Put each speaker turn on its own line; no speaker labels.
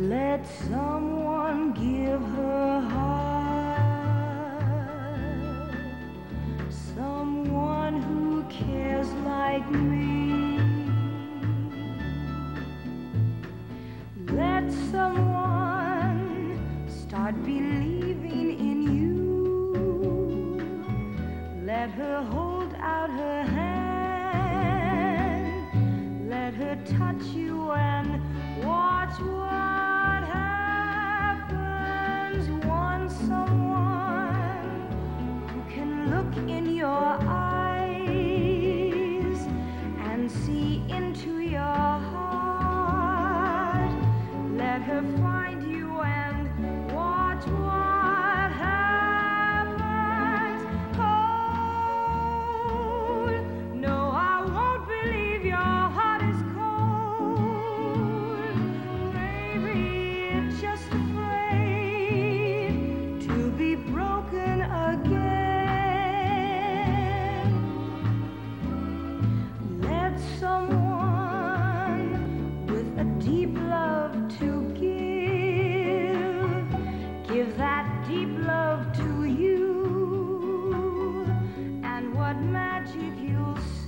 Let someone give her heart. Someone who cares like me. Let someone start believing in you. Let her hold out her hand. Let her touch you and watch what happens. Want love to you, and what magic you'll see.